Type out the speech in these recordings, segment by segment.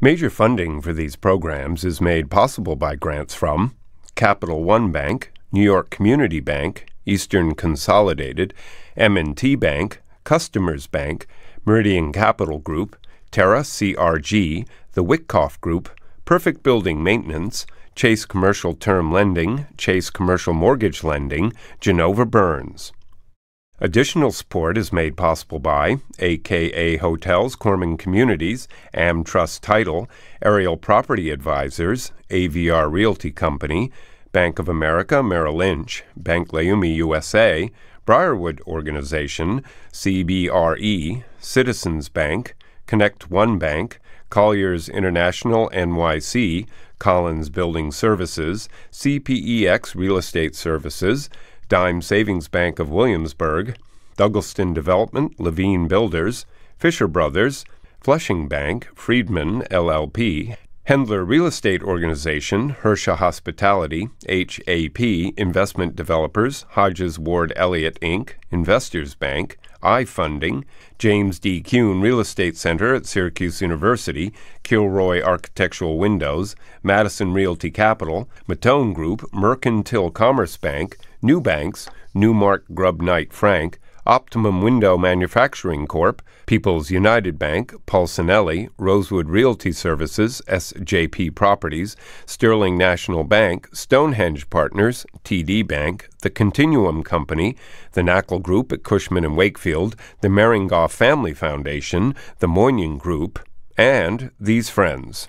Major funding for these programs is made possible by grants from Capital One Bank, New York Community Bank, Eastern Consolidated, M&T Bank, Customers Bank, Meridian Capital Group, Terra CRG, the Witkoff Group, Perfect Building Maintenance, Chase Commercial Term Lending, Chase Commercial Mortgage Lending, Genova Burns. Additional support is made possible by AKA Hotels Korman Communities, AmTrust Title, Ariel Property Advisors, AVR Realty Company, Bank of America Merrill Lynch, Bank Leumi USA, Briarwood Organization, CBRE, Citizens Bank, Connect One Bank, Colliers International NYC, Collins Building Services, CPEX Real Estate Services, Dime Savings Bank of Williamsburg, Douglaston Development, Levine Builders, Fisher Brothers, Flushing Bank, Friedman LLP, Hendler Real Estate Organization, Hersha Hospitality, HAP Investment Developers, Hodges Ward Elliott Inc., Investors Bank, iFunding, James D. Kuhn Real Estate Center at Syracuse University, Kilroy Architectural Windows, Madison Realty Capital, Matone Group, Mercantile Commerce Bank, New Banks, Newmark Grubb Knight Frank, Optimum Window Manufacturing Corp., People's United Bank, Paulsonelli, Rosewood Realty Services, SJP Properties, Sterling National Bank, Stonehenge Partners, TD Bank, the Continuum Company, the Knackle Group at Cushman and Wakefield, the Meringoff Family Foundation, the Moynihan Group, and these friends.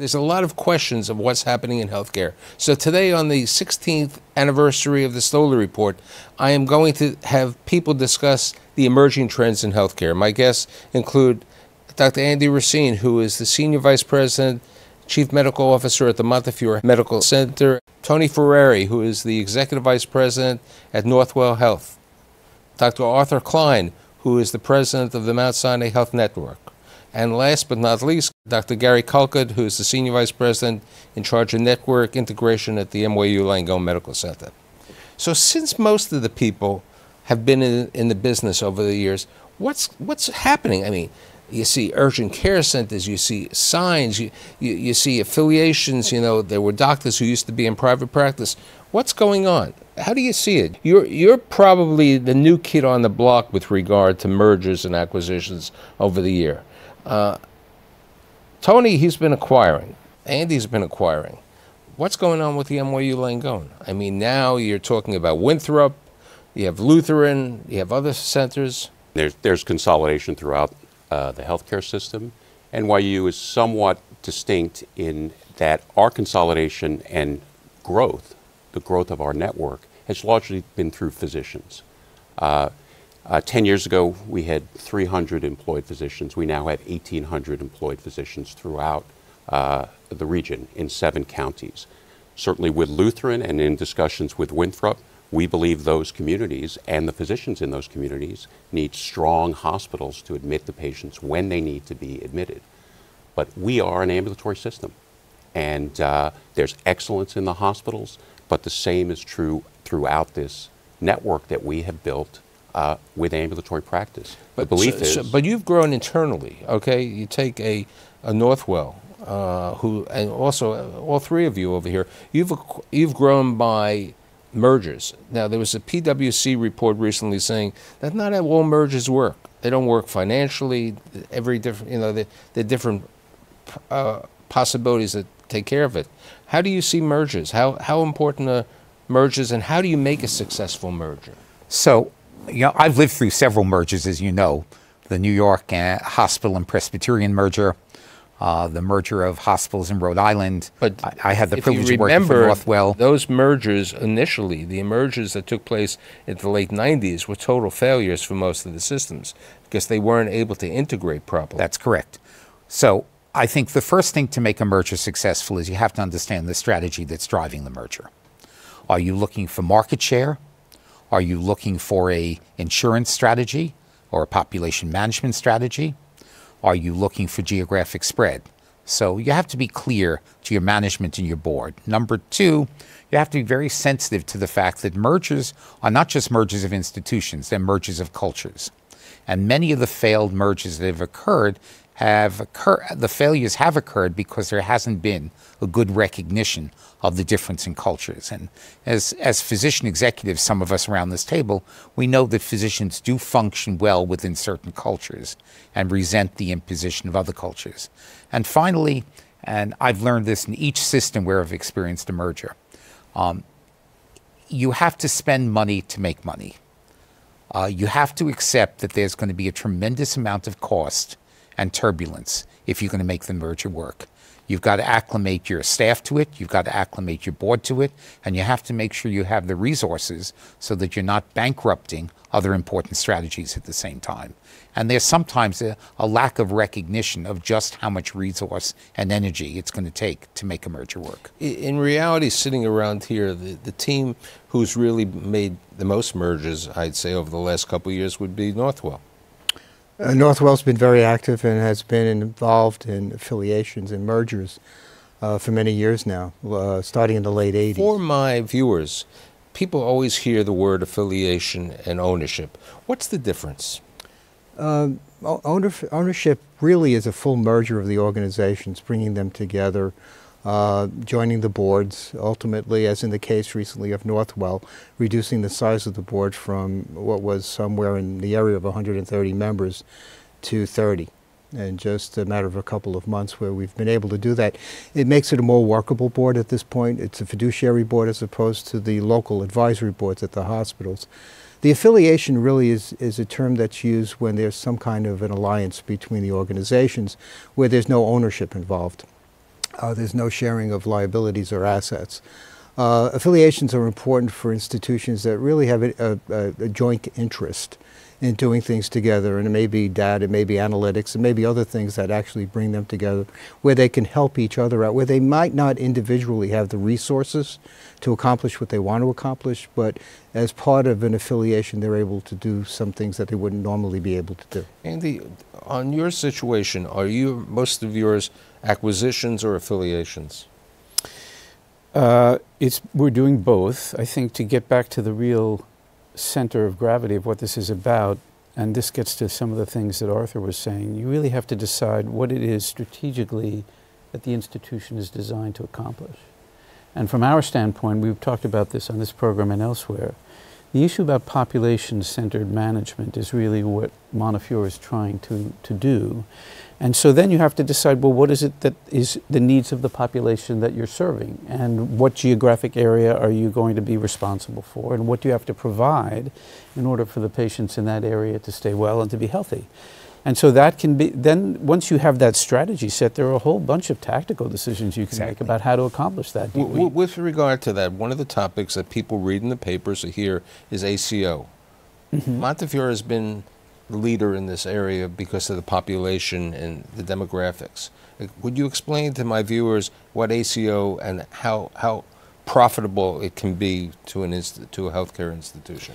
There's a lot of questions of what's happening in healthcare. So today, on the 16th anniversary of the Stoler Report, I am going to have people discuss the emerging trends in healthcare. My guests include Dr. Andy Racine, who is the Senior Vice President, Chief Medical Officer at the Montefiore Medical Center, Tony Ferreri, who is the Executive Vice President at Northwell Health, Dr. Arthur Klein, who is the President of the Mount Sinai Health Network, and last but not least, Dr. Gary Kalkut, who is the Senior Vice President in charge of network integration at the NYU Langone Medical Center. So since most of the people have been in, in the business over the years, what's, what's happening? I mean, you see urgent care centers, you see signs, you, you, you see affiliations, you know, there were doctors who used to be in private practice. What's going on? How do you see it? You're, you're probably the new kid on the block with regard to mergers and acquisitions over the year. Uh, Tony, he's been acquiring. Andy's been acquiring. What's going on with the NYU Langone? I mean, now you're talking about Winthrop, you have Lutheran, you have other centers. There's, there's consolidation throughout uh, the healthcare system. NYU is somewhat distinct in that our consolidation and growth, the growth of our network, has largely been through physicians. Uh, uh, 10 years ago, we had 300 employed physicians. We now have 1,800 employed physicians throughout uh, the region in seven counties. Certainly with Lutheran and in discussions with Winthrop, we believe those communities and the physicians in those communities need strong hospitals to admit the patients when they need to be admitted. But we are an ambulatory system, and uh, there's excellence in the hospitals, but the same is true throughout this network that we have built uh, with ambulatory practice. But, the belief so, is, so, but you've grown internally, okay? You take a, a Northwell, uh, who, and also uh, all three of you over here, you've you've grown by mergers. Now there was a PwC report recently saying that not all mergers work. They don't work financially. Every different, you know, the the different uh, possibilities that take care of it. How do you see mergers? How how important are mergers, and how do you make a successful merger? So you know, I've lived through several mergers, as you know, the New York uh, Hospital and Presbyterian merger, uh, the merger of hospitals in Rhode Island. But I, I had the privilege of working for Northwell. Those mergers initially, the mergers that took place in the late 90s, were total failures for most of the systems because they weren't able to integrate properly. That's correct. So I think the first thing to make a merger successful is you have to understand the strategy that's driving the merger. Are you looking for market share? Are you looking for a insurance strategy or a population management strategy? Are you looking for geographic spread? So you have to be clear to your management and your board. Number two, you have to be very sensitive to the fact that mergers are not just mergers of institutions, they're mergers of cultures. And many of the failed mergers that have occurred have the failures have occurred because there hasn't been a good recognition of the difference in cultures. And as, as physician executives, some of us around this table, we know that physicians do function well within certain cultures and resent the imposition of other cultures. And finally, and I've learned this in each system where I've experienced a merger, um, you have to spend money to make money. Uh, you have to accept that there's going to be a tremendous amount of cost and turbulence if you're going to make the merger work. You've got to acclimate your staff to it, you've got to acclimate your board to it, and you have to make sure you have the resources so that you're not bankrupting other important strategies at the same time. And there's sometimes a, a lack of recognition of just how much resource and energy it's going to take to make a merger work. In reality, sitting around here, the, the team who's really made the most mergers, I'd say, over the last couple of years would be Northwell. Uh, Northwell's been very active and has been involved in affiliations and mergers uh, for many years now, uh, starting in the late 80s. For my viewers, people always hear the word affiliation and ownership. What's the difference? Um, ownership really is a full merger of the organizations, bringing them together uh, joining the boards, ultimately, as in the case recently of Northwell, reducing the size of the board from what was somewhere in the area of 130 members to 30 in just a matter of a couple of months where we've been able to do that. It makes it a more workable board at this point. It's a fiduciary board as opposed to the local advisory boards at the hospitals. The affiliation really is, is a term that's used when there's some kind of an alliance between the organizations where there's no ownership involved. Uh, there's no sharing of liabilities or assets. Uh, affiliations are important for institutions that really have a, a, a, joint interest in doing things together, and it may be data, it may be analytics, it may be other things that actually bring them together, where they can help each other out, where they might not individually have the resources to accomplish what they want to accomplish, but as part of an affiliation, they're able to do some things that they wouldn't normally be able to do. Andy, on your situation, are you most of yours acquisitions or affiliations? Uh, it's we're doing both. I think to get back to the real center of gravity of what this is about, and this gets to some of the things that Arthur was saying. You really have to decide what it is strategically that the institution is designed to accomplish. And from our standpoint, we've talked about this on this program and elsewhere. The issue about population-centered management is really what Montefiore is trying to, to do. And so then you have to decide, well, what is it that is the needs of the population that you're serving? And what geographic area are you going to be responsible for? And what do you have to provide in order for the patients in that area to stay well and to be healthy? And so that can be, then once you have that strategy set, there are a whole bunch of tactical decisions you can exactly. make about how to accomplish that. W with regard to that, one of the topics that people read in the papers or hear is ACO. Mm -hmm. Montefiore has been leader in this area because of the population and the demographics. Would you explain to my viewers what ACO and how, how profitable it can be to, an to a healthcare institution?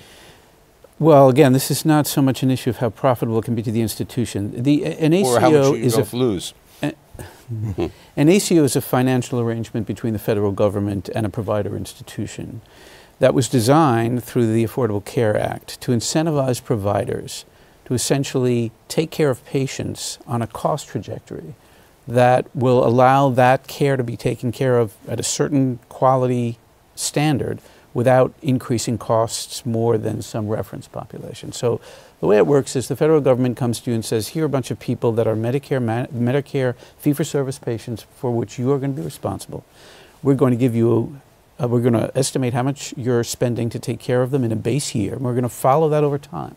Well, again, this is not so much an issue of how profitable it can be to the institution. The, an ACO is a lose. An, ACO is a financial arrangement between the federal government and a provider institution that was designed through the Affordable Care Act to incentivize providers to essentially take care of patients on a cost trajectory that will allow that care to be taken care of at a certain quality standard without increasing costs more than some reference population. So the way it works is the federal government comes to you and says, here are a bunch of people that are Medicare, Medicare fee-for-service patients for which you are going to be responsible. We're going to give you, uh, we're going to estimate how much you're spending to take care of them in a base year, and we're going to follow that over time.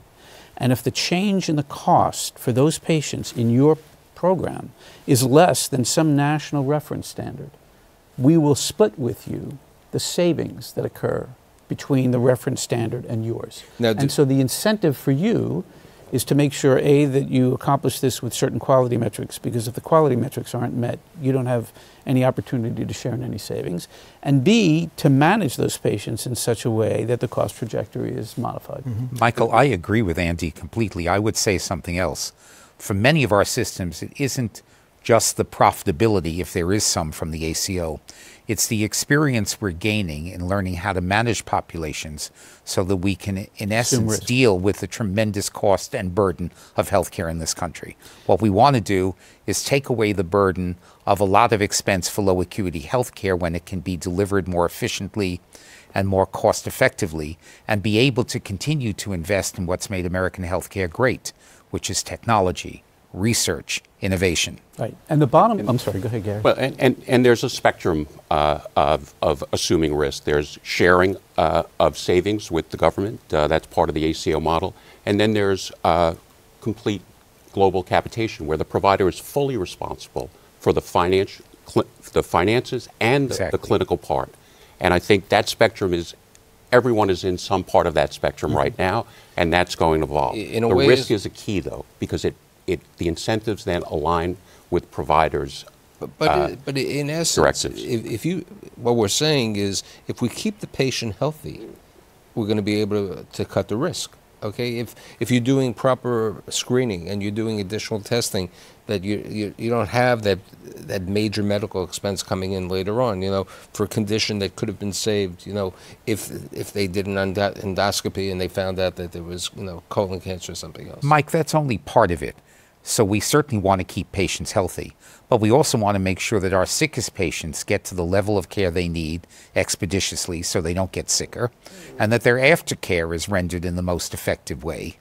And if the change in the cost for those patients in your program is less than some national reference standard, we will split with you the savings that occur between the reference standard and yours. Now, and so the incentive for you is to make sure a that you accomplish this with certain quality metrics because if the quality metrics aren't met you don't have any opportunity to share in any savings and b to manage those patients in such a way that the cost trajectory is modified mm-hmm. Michael, I agree with Andy completely. I would say something else. For many of our systems, it isn't just the profitability, if there is some from the ACO. It's the experience we're gaining in learning how to manage populations so that we can, in essence, deal with the tremendous cost and burden of healthcare in this country. What we want to do is take away the burden of a lot of expense for low acuity healthcare when it can be delivered more efficiently and more cost effectively and be able to continue to invest in what's made American healthcare great, which is technology, research, innovation. right and the bottom i'm sorry go ahead gary Well, and, and, and there's a spectrum uh, of, of assuming risk. There's sharing uh, of savings with the government. Uh, that's part of the ACO model. And then there's uh, complete global capitation, where the provider is fully responsible for the, finance, cl- the finances and the, the clinical part. And I think that spectrum is, everyone is in some part of that spectrum right now, and that's going to evolve. In a the way, risk is- is a key, though, because it, it, the incentives then align with providers But, but, uh, i- but in essence, directives. if, if you, what we're saying is, if we keep the patient healthy, we're going to be able to, to cut the risk. Okay, if if you're doing proper screening and you're doing additional testing, that you you, you don't have that that major medical expense coming in later on. You know, for a condition that could have been saved. You know, if if they did an endoscopy and they found out that there was you know colon cancer or something else. Mike, that's only part of it. So we certainly want to keep patients healthy, but we also want to make sure that our sickest patients get to the level of care they need expeditiously so they don't get sicker, and that their aftercare is rendered in the most effective way.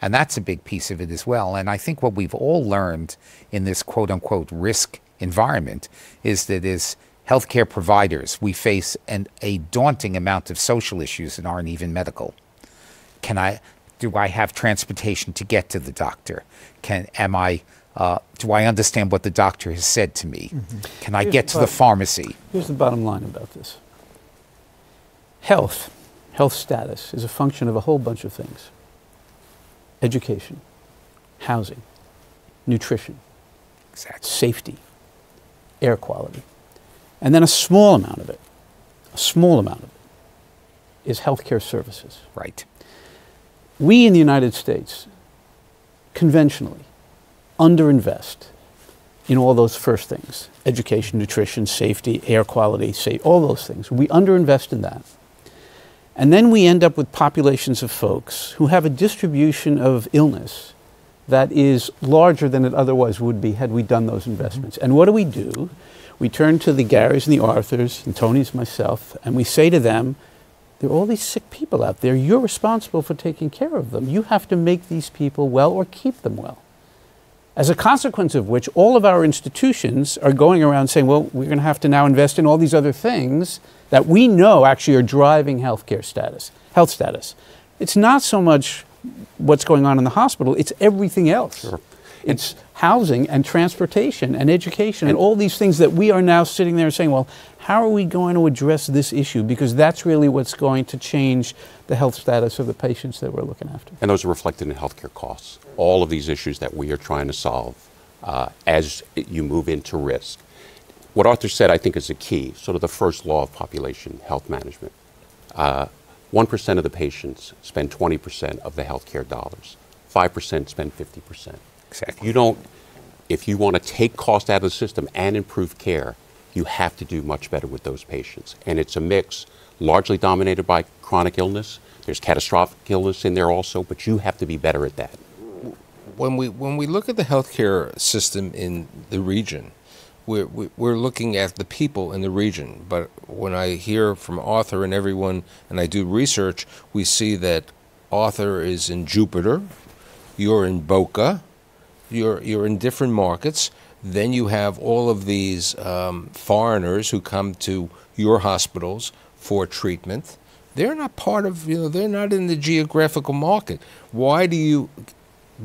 And that's a big piece of it as well. And I think what we've all learned in this quote unquote risk environment is that as healthcare providers, we face an, a daunting amount of social issues that aren't even medical can I do I have transportation to get to the doctor? Can am I uh, do I understand what the doctor has said to me? Can I Here's get the to the pharmacy? Here's the bottom line about this health, health status is a function of a whole bunch of things education, housing, nutrition, Exactly. safety, air quality. And then a small amount of it, a small amount of it, is healthcare services. Right. We in the United States conventionally underinvest in all those first things education, nutrition, safety, air quality, sa- all those things. We underinvest in that. And then we end up with populations of folks who have a distribution of illness that is larger than it otherwise would be had we done those mm-hmm. investments. And what do we do? We turn to the Garys and the Arthurs and Tony's myself, and we say to them, there are all these sick people out there. You're responsible for taking care of them. You have to make these people well or keep them well. As a consequence of which, all of our institutions are going around saying, well, we're going to have to now invest in all these other things that we know actually are driving healthcare status, health status. It's not so much what's going on in the hospital, it's everything else. It's housing and transportation and education and, all these things that we are now sitting there saying, well, how are we going to address this issue? Because that's really what's going to change the health status of the patients that we're looking after. And those are reflected in healthcare costs. All of these issues that we are trying to solve uh, as you move into risk. What Arthur said, I think, is a key, sort of the first law of population health management. Uh, 1% of the patients spend 20% of the healthcare dollars, 5% spend 50%. If you don't, if you want to take cost out of the system and improve care, you have to do much better with those patients. And it's a mix, largely dominated by chronic illness. There's catastrophic illness in there also, but you have to be better at that. when we when we look at the healthcare system in the region, we're we're looking at the people in the region. But when I hear from Arthur and everyone, and I do research, we see that Arthur is in Jupiter, you're in Boca, you're you're in different markets. Then you have all of these um, foreigners who come to your hospitals for treatment. They're not part of you know they're not in the geographical market. Why do you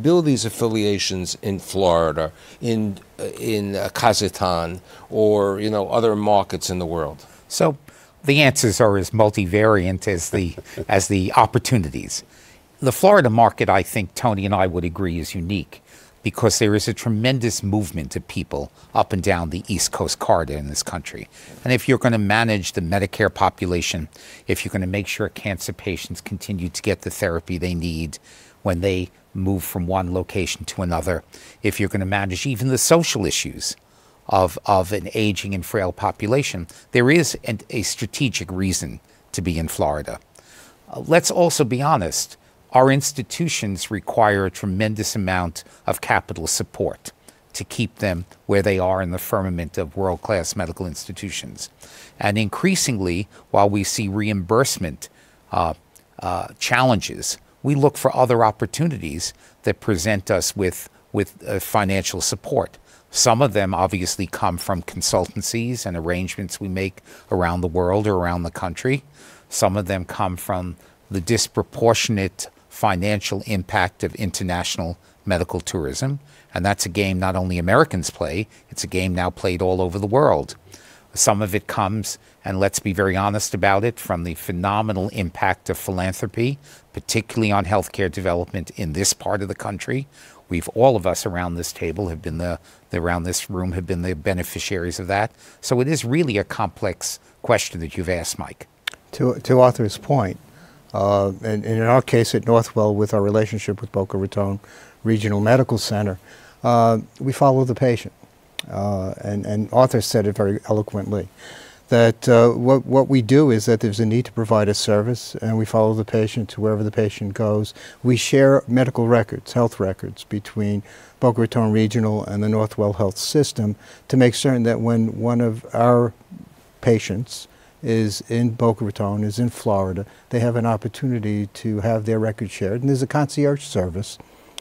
build these affiliations in Florida, in uh, in uh, Kazakhstan, or you know other markets in the world? So the answers are as multivariant as the as the opportunities. The Florida market, I think Tony and I would agree, is unique because there is a tremendous movement of people up and down the East Coast corridor in this country. And if you're going to manage the Medicare population, if you're going to make sure cancer patients continue to get the therapy they need when they move from one location to another, if you're going to manage even the social issues of, of an aging and frail population, there is an, a strategic reason to be in Florida. Uh, let's also be honest our institutions require a tremendous amount of capital support to keep them where they are in the firmament of world class medical institutions. And increasingly, while we see reimbursement uh, uh, challenges, we look for other opportunities that present us with, with uh, financial support. Some of them obviously come from consultancies and arrangements we make around the world or around the country. Some of them come from the disproportionate financial impact of international medical tourism. And that's a game not only Americans play, it's a game now played all over the world. Some of it comes, and let's be very honest about it, from the phenomenal impact of philanthropy, particularly on healthcare development in this part of the country. We've all of us around this table have been the, around this room have been the beneficiaries of that. So it is really a complex question that you've asked, Mike. To, to Arthur's point, uh, and, and, in our case at Northwell, with our relationship with Boca Raton Regional Medical Center, uh, we follow the patient. Uh, and, and Arthur said it very eloquently that uh, what, what we do is that there's a need to provide a service and we follow the patient to wherever the patient goes. We share medical records, health records between Boca Raton Regional and the Northwell Health System to make certain that when one of our patients is in Boca Raton, is in Florida. They have an opportunity to have their record shared. And there's a concierge service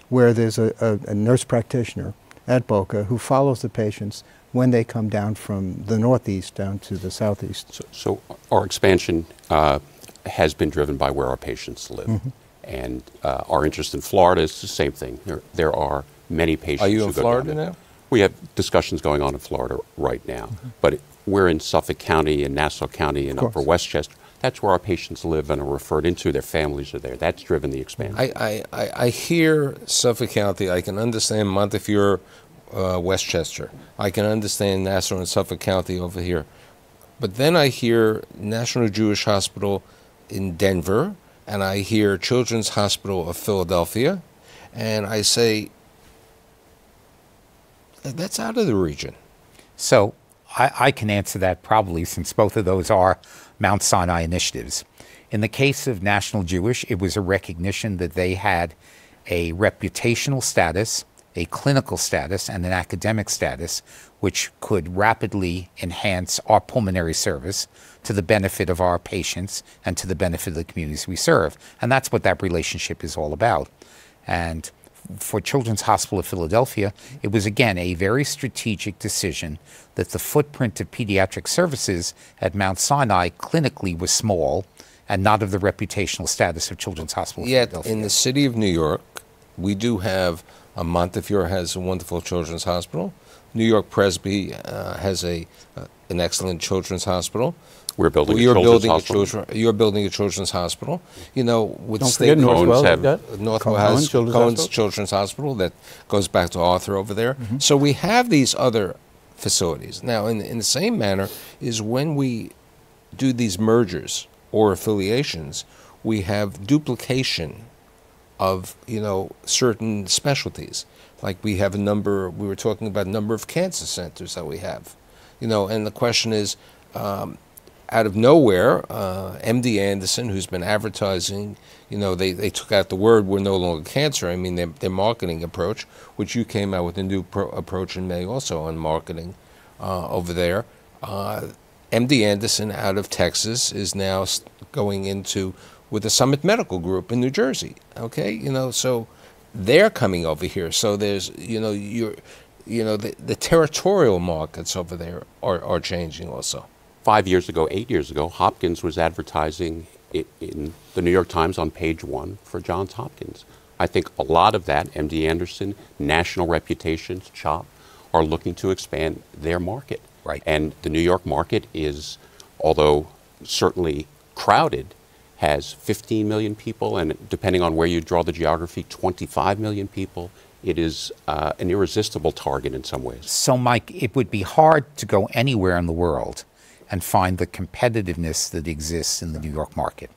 where there's a, a, a nurse practitioner at Boca who follows the patients when they come down from the northeast down to the southeast. So, so our expansion uh, has been driven by where our patients live. Mm-hmm. And uh, our interest in Florida is the same thing. There, there are many patients. Are you in Florida now? We have discussions going on in Florida right now. Mm-hmm. But we're in Suffolk County and Nassau County and Upper Westchester. That's where our patients live and are referred into. Their families are there. That's driven the expansion. I, I, I hear Suffolk County. I can understand Montefiore, uh, Westchester. I can understand Nassau and Suffolk County over here. But then I hear National Jewish Hospital in Denver, and I hear Children's Hospital of Philadelphia, and I say, that's out of the region. So I, I can answer that probably since both of those are Mount Sinai initiatives. In the case of National Jewish, it was a recognition that they had a reputational status, a clinical status, and an academic status, which could rapidly enhance our pulmonary service to the benefit of our patients and to the benefit of the communities we serve. And that's what that relationship is all about. And for Children's Hospital of Philadelphia, it was again a very strategic decision that the footprint of pediatric services at Mount Sinai clinically was small and not of the reputational status of Children's Hospital. Yet in the city of New York, we do have a Montefiore has a wonderful children's hospital. New York Presby uh, has a uh, an excellent children's hospital. We're building you're a building hospital. A children, you're building a children's hospital. You know, with Don't state Northwell. have, Northwell has Children's, Cohen's Children's Hospital that goes back to Arthur over there. Mm-hmm. So we have these other facilities. Now, in, in the same manner, is when we do these mergers or affiliations, we have duplication of you know certain specialties. Like we have a number. We were talking about a number of cancer centers that we have, you know. And the question is, um, out of nowhere, uh, MD Anderson, who's been advertising, you know, they, they took out the word "we're no longer cancer." I mean, their, their marketing approach, which you came out with a new pro- approach in May, also on marketing uh, over there. Uh, MD Anderson out of Texas is now going into with the Summit Medical Group in New Jersey. Okay, you know, so they're coming over here. So there's, you know, you're, you know, the, the territorial markets over there are, are changing also five years ago, eight years ago, Hopkins was advertising in the New York Times on page one for Johns Hopkins. I think a lot of that, MD Anderson, national reputations, CHOP, are looking to expand their market. Right. And the New York market is, although certainly crowded, has 15 million people, and depending on where you draw the geography, 25 million people. It is uh, an irresistible target in some ways. So, Mike, it would be hard to go anywhere in the world and find the competitiveness that exists in the New York market.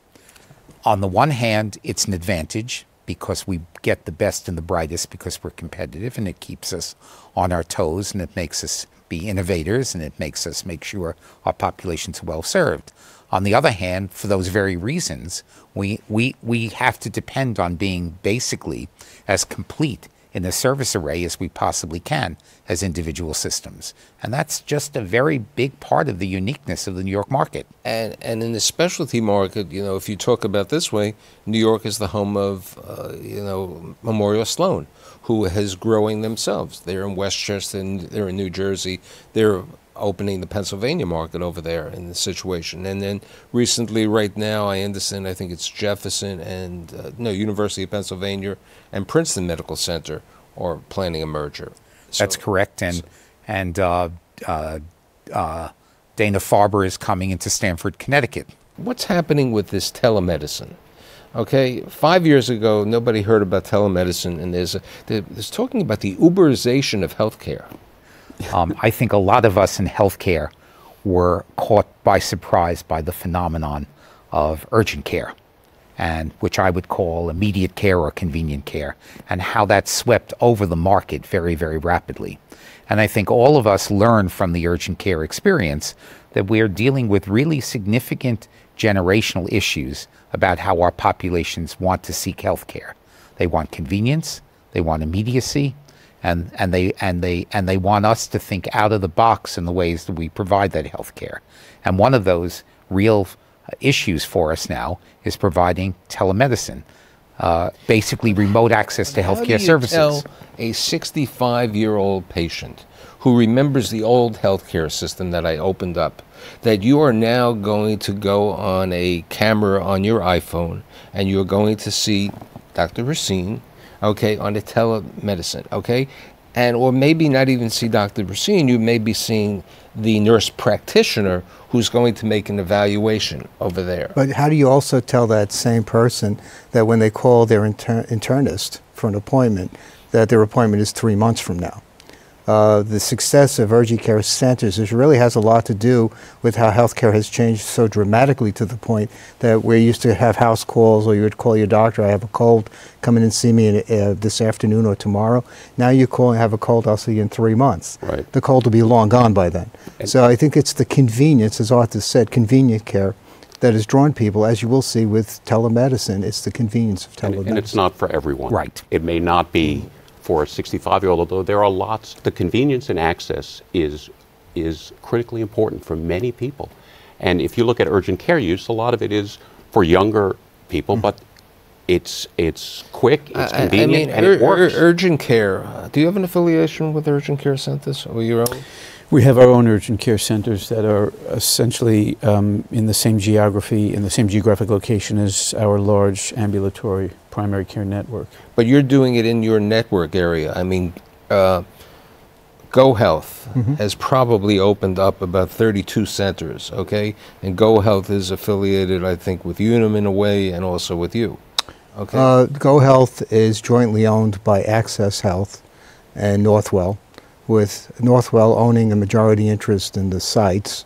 On the one hand, it's an advantage because we get the best and the brightest because we're competitive and it keeps us on our toes and it makes us be innovators and it makes us make sure our population's well served. On the other hand, for those very reasons, we, we, we have to depend on being basically as complete in the service array as we possibly can as individual systems. And that's just a very big part of the uniqueness of the New York market. And, and in the specialty market, you know, if you talk about this way, New York is the home of, uh, you know, Memorial Sloan, who has growing themselves. They're in Westchester, they're in New Jersey. They're opening the Pennsylvania market over there in the situation. And then recently, right now, I understand, I think it's Jefferson and, uh, no, University of Pennsylvania and Princeton Medical Center are planning a merger. That's correct. And, and uh, uh, uh, Dana Farber is coming into Stamford, Connecticut. what's happening with this telemedicine? Okay, five years ago, nobody heard about telemedicine, and there's a, there's talking about the Uberization of healthcare. Um, I think a lot of us in healthcare were caught by surprise by the phenomenon of urgent care, and which I would call immediate care or convenient care, and how that swept over the market very, very rapidly. And I think all of us learn from the urgent care experience that we are dealing with really significant generational issues about how our populations want to seek health care. They want convenience, they want immediacy, and, and they and they and they want us to think out of the box in the ways that we provide that health care. And one of those real uh, issues for us now is providing telemedicine, uh, basically remote access to healthcare How do you services. Tell a 65 year old patient who remembers the old healthcare system that I opened up that you are now going to go on a camera on your iPhone and you're going to see Dr. Racine, okay, on the telemedicine, okay? And or maybe not even see Dr. Racine, you may be seeing the nurse practitioner who's going to make an evaluation over there. But how do you also tell that same person that when they call their inter- internist for an appointment, that their appointment is three months from now? Uh, the success of urgent care centers is really has a lot to do with how healthcare has changed so dramatically to the point that we used to have house calls or you would call your doctor, I have a cold, come in and see me in, uh, this afternoon or tomorrow. Now you call and have a cold, I'll see you in three months. Right. The cold will be long gone by then. so I think it's the convenience, as Arthur said, convenient care that has drawn people, as you will see with telemedicine. It's the convenience of And, telemedicine. and it's not for everyone. Right. It may not be for a 65 year old, although there are lots. The convenience and access is, is critically important for many people. And if you look at urgent care use, a lot of it is for younger people, but it's, it's quick, it's I- I- convenient, and it works. ur- urgent care. uh, Do you have an affiliation with urgent care centers or your own? We have our own urgent care centers that are essentially um, in the same geography, in the same geographic location as our large ambulatory primary care network. But you're doing it in your network area. I mean, uh, Go Health has probably opened up about 32 centers, okay? And Go Health is affiliated, I think, with Unum in a way and also with you, okay? Uh, Go Health is jointly owned by Access Health and Northwell, with Northwell owning a majority interest in the sites,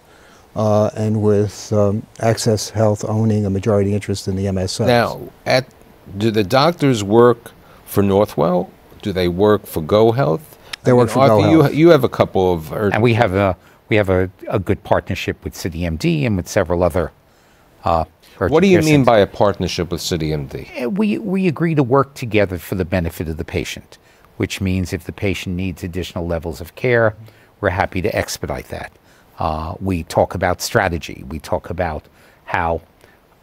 uh, and with um, Access Health owning a majority interest in the MSOs. now, at do the doctors work for Northwell? Do they work for Go Health? They work for Go Arthur, you, Health. you have a couple of urgent and we have a we have a, a good partnership with CityMD and with several other. Uh, urgent What do you mean centers. by a partnership with CityMD? Uh, we, we agree to work together for the benefit of the patient, which means if the patient needs additional levels of care, we're happy to expedite that. Uh, we talk about strategy. We talk about how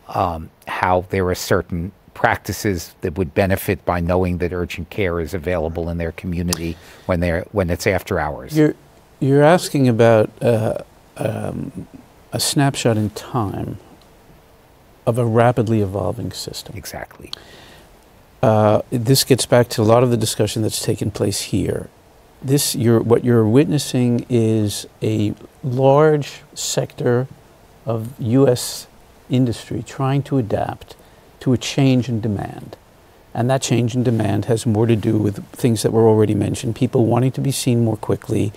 um, how there are certain practices that would benefit by knowing that urgent care is available in their community when they're when it's after hours. You're, you're asking about uh, um, a snapshot in time of a rapidly evolving system. exactly. Uh, this gets back to a lot of the discussion that's taken place here. This, you're, what you're witnessing is a large sector of U.S. industry trying to adapt to a change in demand. And that change in demand has more to do with things that were already mentioned people wanting to be seen more quickly,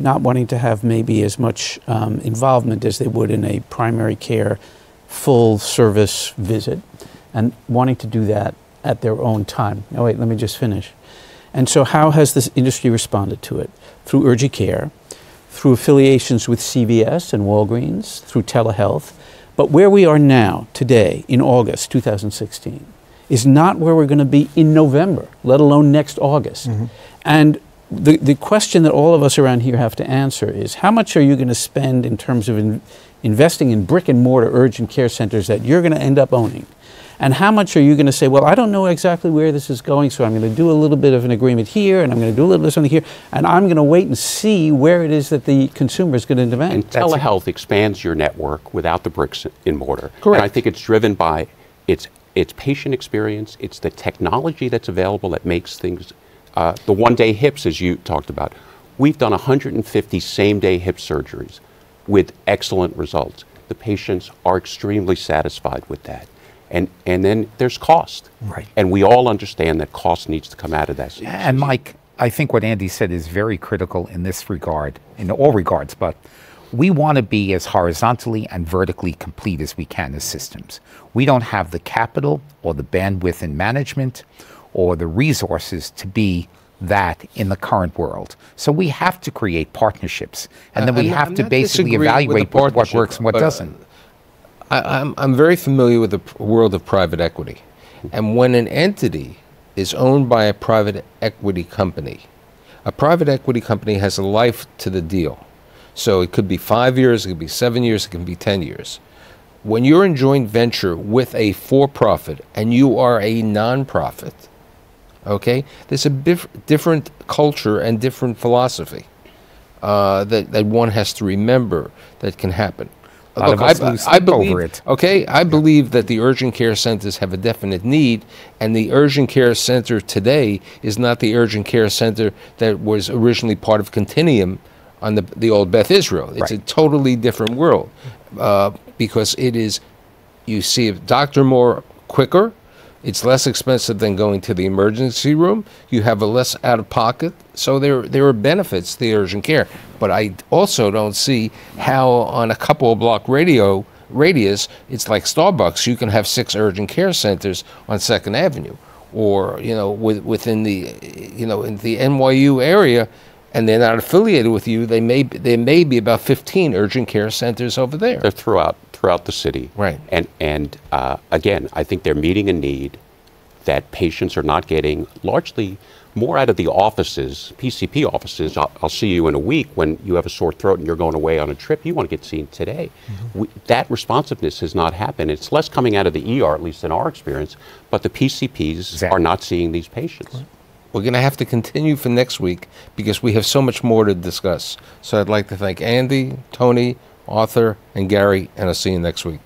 not wanting to have maybe as much um, involvement as they would in a primary care full service visit, and wanting to do that at their own time. Now, wait, let me just finish. And so, how has this industry responded to it? Through urgent care, through affiliations with CVS and Walgreens, through telehealth. But where we are now, today, in August 2016, is not where we're going to be in November, let alone next August. Mm-hmm. And the, the question that all of us around here have to answer is how much are you going to spend in terms of in, investing in brick and mortar urgent care centers that you're going to end up owning? And how much are you going to say, well, I don't know exactly where this is going, so I'm going to do a little bit of an agreement here, and I'm going to do a little bit of something here, and I'm going to wait and see where it is that the consumer is going to demand. And telehealth expands your network without the bricks and mortar. Correct. And I think it's driven by its it's patient experience, it's the technology that's available that makes things, uh, the one day hips, as you talked about. We've done 150 same day hip surgeries with excellent results. The patients are extremely satisfied with that. And, and then there's cost. Right. And we all understand that cost needs to come out of that. And Mike, I think what Andy said is very critical in this regard, in all regards, but we want to be as horizontally and vertically complete as we can as systems. We don't have the capital or the bandwidth in management or the resources to be that in the current world. So we have to create partnerships, and then we I'm, have I'm to basically evaluate what, what works and what doesn't. I, I'm, I'm very familiar with the world of private equity. And when an entity is owned by a private equity company, a private equity company has a life to the deal. So it could be five years, it could be seven years, it can be 10 years. When you're in joint venture with a for profit and you are a non-profit, okay, there's a different culture and different philosophy uh, that, that one has to remember that can happen. Look, I, I, believe, okay, I believe that the urgent care centers have a definite need, and the urgent care center today is not the urgent care center that was originally part of Continuum on the, the old Beth Israel. It's right. a totally different world uh, because it is, you see a doctor more quicker. It's less expensive than going to the emergency room. You have a less out of pocket. So there, there are benefits to the urgent care. But I also don't see how on a couple of block radio radius, it's like Starbucks. You can have six urgent care centers on Second Avenue, or you know, with, within the, you know, in the NYU area, and they're not affiliated with you, they may there may be about 15 urgent care centers over there. They're throughout throughout the city. Right. And and uh, again, I think they're meeting a need that patients are not getting largely more out of the offices, PCP offices. I'll, I'll, see you in a week when you have a sore throat and you're going away on a trip. You want to get seen today. Mm-hmm. We, that responsiveness has not happened. It's less coming out of the ER, at least in our experience, but the PCPs exactly. are not seeing these patients. Right. We're going to have to continue for next week because we have so much more to discuss. So I'd like to thank Andy, Tony, Arthur, and Gary, and I'll see you next week.